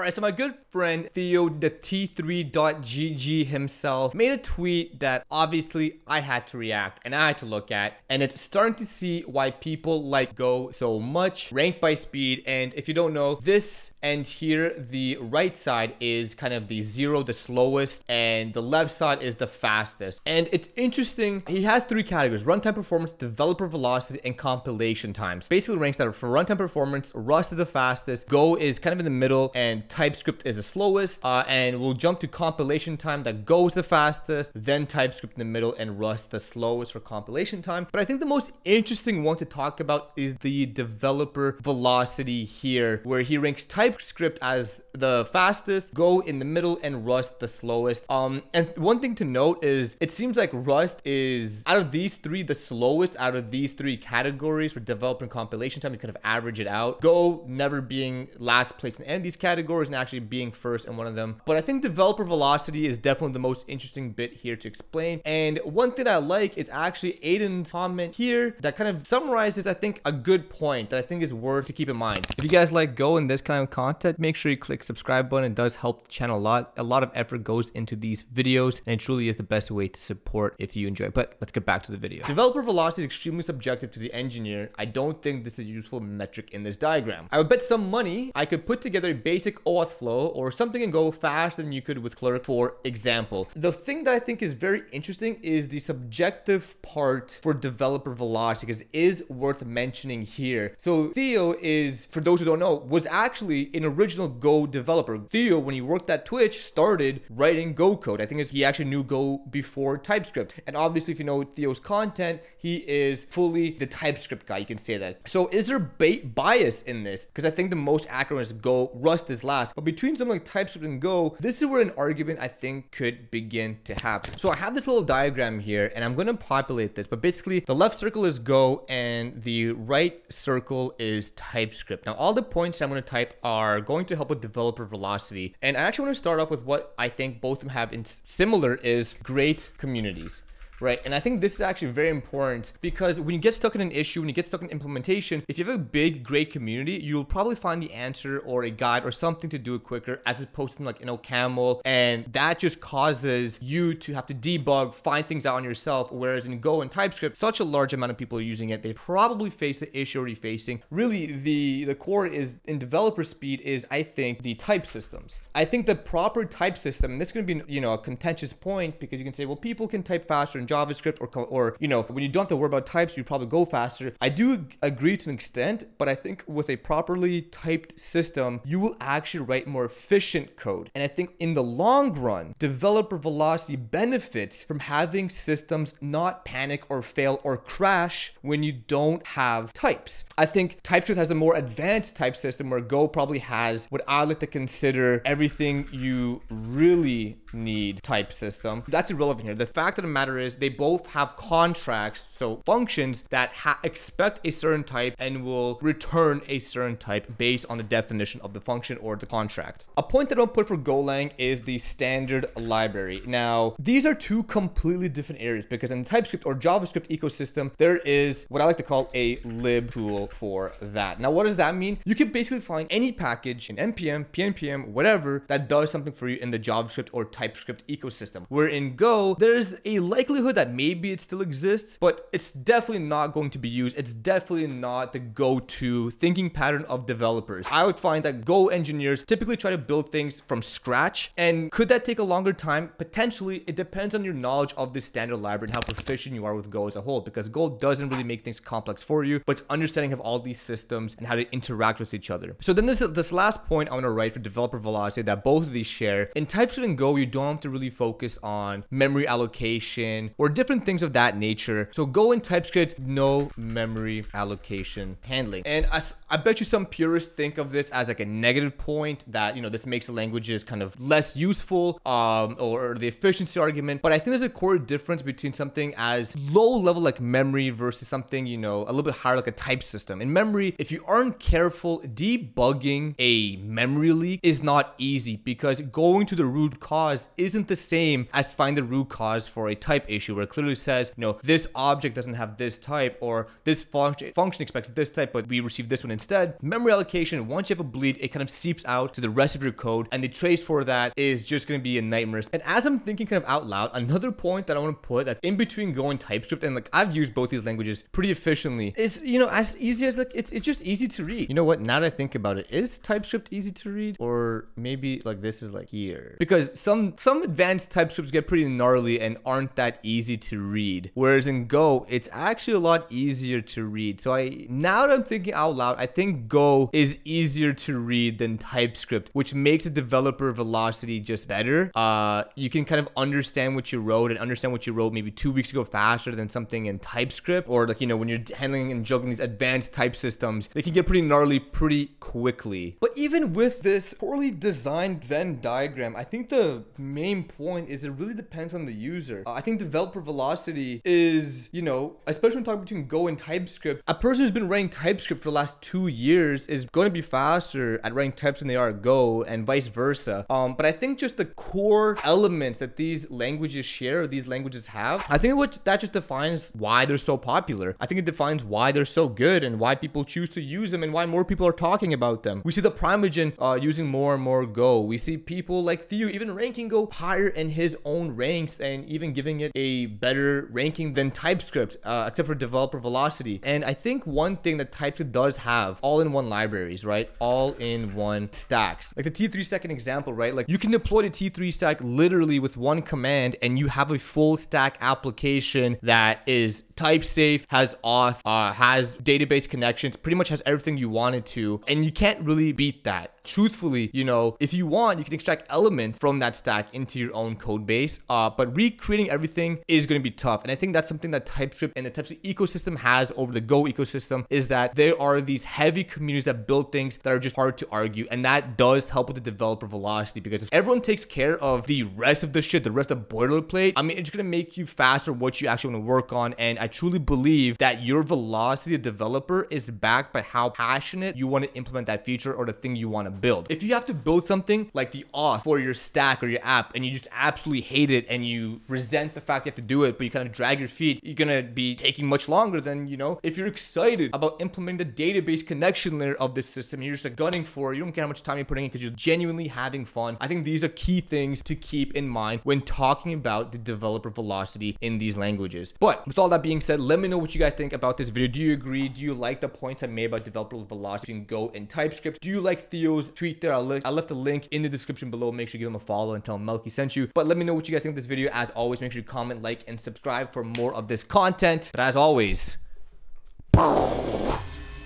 All right, so my good friend Theo, the T3.GG himself, made a tweet that obviously I had to react and I had to look at. And it's starting to see why people like Go so much, ranked by speed. And if you don't know, this and here, the right side is kind of the zero, the slowest, and the left side is the fastest. And it's interesting, he has three categories, runtime performance, developer velocity, and compilation times. Basically ranks that are for runtime performance, Rust is the fastest, Go is kind of in the middle, and TypeScript is the slowest, uh, and we'll jump to compilation time that goes the fastest, then TypeScript in the middle, and Rust the slowest for compilation time. But I think the most interesting one to talk about is the developer velocity here, where he ranks TypeScript as the fastest, Go in the middle, and Rust the slowest. Um, and one thing to note is it seems like Rust is out of these three the slowest out of these three categories for developer compilation time. You kind of average it out. Go never being last place in any of these categories and actually being first in one of them. But I think developer velocity is definitely the most interesting bit here to explain. And one thing I like is actually Aiden's comment here that kind of summarizes, I think, a good point that I think is worth to keep in mind. If you guys like Go and this kind of content, make sure you click subscribe button. It does help the channel a lot. A lot of effort goes into these videos and it truly is the best way to support if you enjoy. But let's get back to the video. Developer velocity is extremely subjective to the engineer. I don't think this is a useful metric in this diagram. I would bet some money I could put together a basic OAuth flow or something and go faster than you could with Clerk, for example. The thing that I think is very interesting is the subjective part for developer velocity because is worth mentioning here. So Theo is, for those who don't know, was actually an original Go developer. Theo, when he worked at Twitch, started writing Go code. I think he actually knew Go before TypeScript. And obviously, if you know Theo's content, he is fully the TypeScript guy. You can say that. So is there bias in this? Because I think the most accurate is Go. Rust is last. But between something like TypeScript and Go, this is where an argument I think could begin to happen. So I have this little diagram here and I'm going to populate this. But basically the left circle is Go and the right circle is TypeScript. Now all the points I'm going to type are going to help with developer velocity. And I actually want to start off with what I think both of them have in similar is great communities right? And I think this is actually very important because when you get stuck in an issue, when you get stuck in implementation, if you have a big, great community, you'll probably find the answer or a guide or something to do it quicker as opposed to like, you know, Camel. And that just causes you to have to debug, find things out on yourself. Whereas in Go and TypeScript, such a large amount of people are using it. They probably face the issue already facing. Really, the, the core is in developer speed is, I think, the type systems. I think the proper type system, and this is going to be, you know, a contentious point because you can say, well, people can type faster in JavaScript or, or, you know, when you don't have to worry about types, you probably go faster. I do agree to an extent, but I think with a properly typed system, you will actually write more efficient code. And I think in the long run, developer velocity benefits from having systems not panic or fail or crash when you don't have types. I think TypeScript has a more advanced type system where Go probably has what I like to consider everything you really need type system. That's irrelevant here. The fact of the matter is they both have contracts, so functions that expect a certain type and will return a certain type based on the definition of the function or the contract. A point that I don't put for Golang is the standard library. Now, these are two completely different areas because in the TypeScript or JavaScript ecosystem, there is what I like to call a lib tool for that. Now, what does that mean? You can basically find any package in NPM, PNPM, whatever that does something for you in the JavaScript or TypeScript ecosystem. Where in Go, there's a likelihood that maybe it still exists, but it's definitely not going to be used. It's definitely not the go-to thinking pattern of developers. I would find that Go engineers typically try to build things from scratch. And could that take a longer time? Potentially, it depends on your knowledge of the standard library and how proficient you are with Go as a whole, because Go doesn't really make things complex for you, but it's understanding of all these systems and how they interact with each other. So then this, this last point I want to write for developer velocity that both of these share. In TypeScript and Go, you don't have to really focus on memory allocation or different things of that nature. So Go in TypeScript, no memory allocation handling. And as, I bet you some purists think of this as like a negative point that, you know, this makes the languages kind of less useful um, or the efficiency argument. But I think there's a core difference between something as low level like memory versus something, you know, a little bit higher like a type system. In memory, if you aren't careful, debugging a memory leak is not easy because going to the root cause isn't the same as find the root cause for a type issue issue where it clearly says, you know, this object doesn't have this type or this function function expects this type, but we receive this one instead. Memory allocation, once you have a bleed, it kind of seeps out to the rest of your code, and the trace for that is just going to be a nightmare. And as I'm thinking kind of out loud, another point that I want to put that's in between Go and TypeScript, and like I've used both these languages pretty efficiently, is you know as easy as like it's it's just easy to read. You know what? Now that I think about it, is TypeScript easy to read, or maybe like this is like here? Because some some advanced TypeScripts get pretty gnarly and aren't that easy to read, whereas in Go it's actually a lot easier to read. So I now that I'm thinking out loud, I think Go is easier to read than TypeScript, which makes the developer velocity just better. Uh, you can kind of understand what you wrote and understand what you wrote maybe two weeks ago faster than something in TypeScript, or like you know when you're handling and juggling these advanced type systems, they can get pretty gnarly pretty quickly. But even with this poorly designed Venn diagram, I think the main point is it really depends on the user. Uh, I think developer velocity is, you know, especially when talking between Go and TypeScript, a person who's been writing TypeScript for the last two years is going to be faster at writing types than they are Go and vice versa. Um, but I think just the core elements that these languages share, or these languages have, I think what that just defines why they're so popular. I think it defines why they're so good and why people choose to use them and why more people are talking about them. We see the Primeagen uh, using more and more Go. We see people like Theo even ranking Go higher in his own ranks and even giving it a better ranking than TypeScript, uh, except for developer velocity. And I think one thing that TypeScript does have all-in-one libraries, right? All-in-one stacks. Like the T3 stack an example, right? Like you can deploy the T3 stack literally with one command and you have a full stack application that is type safe, has auth, uh, has database connections, pretty much has everything you wanted to. And you can't really beat that truthfully, you know, if you want, you can extract elements from that stack into your own code base. Uh, but recreating everything is going to be tough. And I think that's something that TypeScript and the TypeScript ecosystem has over the Go ecosystem is that there are these heavy communities that build things that are just hard to argue. And that does help with the developer velocity because if everyone takes care of the rest of the shit, the rest of the boilerplate, I mean, it's going to make you faster what you actually want to work on. And I truly believe that your velocity developer is backed by how passionate you want to implement that feature or the thing you want to build. If you have to build something like the auth for your stack or your app and you just absolutely hate it and you resent the fact you have to do it, but you kind of drag your feet, you're gonna be taking much longer than, you know, if you're excited about implementing the database connection layer of this system, you're just gunning for it, you don't care how much time you're putting in because you're genuinely having fun. I think these are key things to keep in mind when talking about the developer velocity in these languages. But with all that being said, let me know what you guys think about this video. Do you agree? Do you like the points I made about developer velocity in Go and TypeScript? Do you like Theo's tweet there. I'll, I left a link in the description below. Make sure you give him a follow and tell him Melkey sent you. But let me know what you guys think of this video. As always, make sure you comment, like, and subscribe for more of this content. But as always,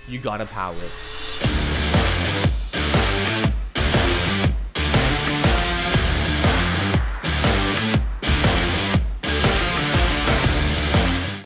you gotta power.